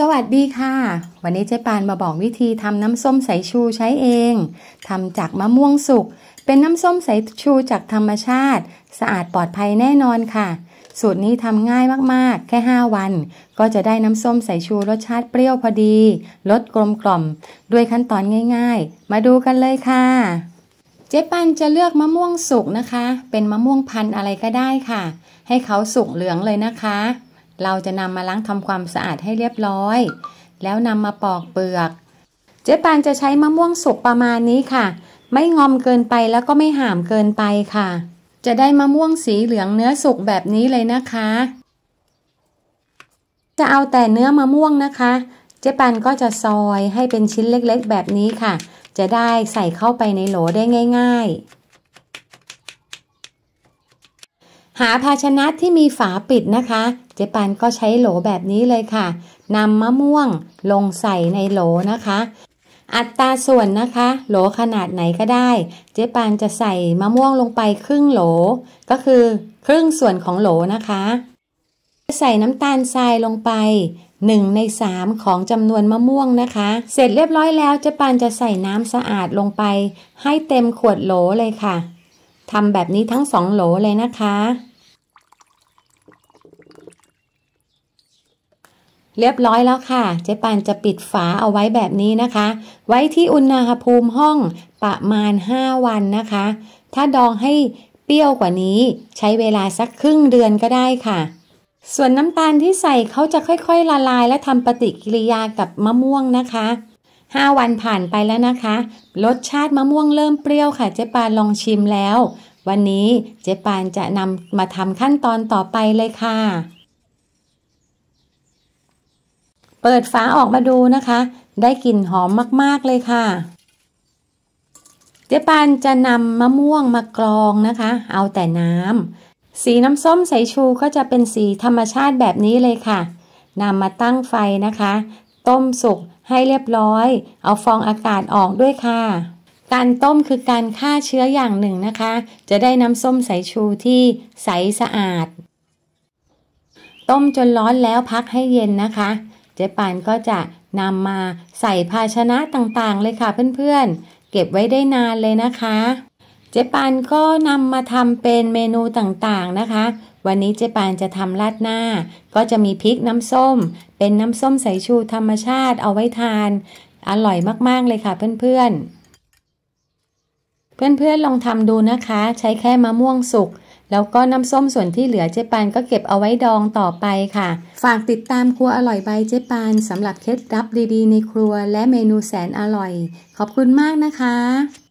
สวัสดีค่ะ วันนี้เจ๊ปานมาบอกวิธีทำน้ำส้มสายชูใช้เองทำจากมะม่วงสุก เป็นน้ำส้มสายชูจากธรรมชาติ สะอาดปลอดภัยแน่นอนค่ะ สูตรนี้ทำง่ายมากๆ แค่ 5 วัน ก็จะได้น้ำส้มสายชูรสชาติเปรี้ยวพอดีรสกลมกล่อม ด้วยขั้นตอนง่าย ๆ มาดูกันเลยค่ะ เจ๊ปันจะเลือกมะม่วงสุกนะคะ เป็นมะม่วงพันธุ์อะไรก็ได้ค่ะ ให้เขาสุกเหลืองเลยนะคะ เราจะนำมาล้างทำความสะอาดให้เรียบร้อย แล้วนำมาปอกเปลือก เจ๊ปานจะใช้มะม่วงสุกประมาณนี้ค่ะ ไม่งอมเกินไปแล้วก็ไม่ห่ามเกินไปค่ะ จะได้มะม่วงสีเหลืองเนื้อสุกแบบนี้เลยนะคะ จะเอาแต่เนื้อมะม่วงนะคะ เจ๊ปันก็จะซอยให้เป็นชิ้นเล็กๆ แบบนี้ค่ะ จะได้ใส่เข้าไปในโหลได้ง่าย ๆหาภาชนะที่มีฝาปิดนะคะ เจปันก็ใช้โหลแบบนี้เลยค่ะนำมะม่วงลงใส่ในโหลนะคะ อัตราส่วนนะคะ โหลขนาดไหนก็ได้ เจ๊ปานจะใส่มะม่วงลงไปครึ่งโหล ก็คือครึ่งส่วนของโหลนะคะ ใส่น้ำตาลทรายลงไป1ใน3ของจำนวนมะม่วงนะคะ เสร็จเรียบร้อยแล้วเจ๊ปานจะใส่น้ำสะอาดลงไป ให้เต็มขวดโหลเลยค่ะทำแบบนี้ทั้งสองโหลเลยนะคะ เรียบร้อยแล้วค่ะ เจ๊ปานจะปิดฝาเอาไว้แบบนี้นะคะ ไว้ที่อุณหภูมิห้องประมาณ 5 วันนะคะ ถ้าดองให้เปรี้ยวกว่านี้ใช้เวลาสักครึ่งเดือนก็ได้ค่ะ ส่วนน้ำตาลที่ใส่เขาจะค่อยๆละลาย และทำปฏิกิริยากับมะม่วงนะคะ 5 วันผ่านไปแล้วนะคะ รสชาติมะม่วงเริ่มเปรี้ยวค่ะ เจ๊ปานลองชิมแล้ว วันนี้เจ๊ปานจะนำมาทำขั้นตอนต่อไปเลยค่ะ เปิดฝาออกมาดูนะคะ ได้กลิ่นหอมมากๆเลยค่ะ เจ๊ปานจะนำมะม่วงมากรองนะคะ เอาแต่น้ำสีน้ำส้มสายชูก็จะเป็นสีธรรมชาติแบบนี้เลยค่ะนำมาตั้งไฟนะคะ ต้มสุกให้เรียบร้อย เอาฟองอากาศออกด้วยค่ะ การต้มคือการฆ่าเชื้ออย่างหนึ่งนะคะ จะได้น้ำส้มสายชูที่ใสสะอาด ต้มจนร้อนแล้วพักให้เย็นนะคะ เจ๊ปานก็จะนำมาใส่ภาชนะต่างๆเลยค่ะเพื่อนๆ เก็บไว้ได้นานเลยนะคะ เจ๊ปานก็นำมาทำเป็นเมนูต่างๆนะคะ วันนี้เจ๊ปานจะทำราดหน้า ก็จะมีพริกน้ำส้ม เป็นน้ำส้มสายชูธรรมชาติเอาไว้ทาน อร่อยมากๆเลยค่ะเพื่อนๆ เพื่อนๆลองทำดูนะคะ ใช้แค่มะม่วงสุก แล้วก็น้ำส้มส่วนที่เหลือเจ๊ปานก็เก็บเอาไว้ดองต่อไปค่ะ ฝากติดตามครัวอร่อยใบเจ๊ปานสำหรับเคล็ดลับดีๆ ในครัวและเมนูแสนอร่อย ขอบคุณมากนะคะ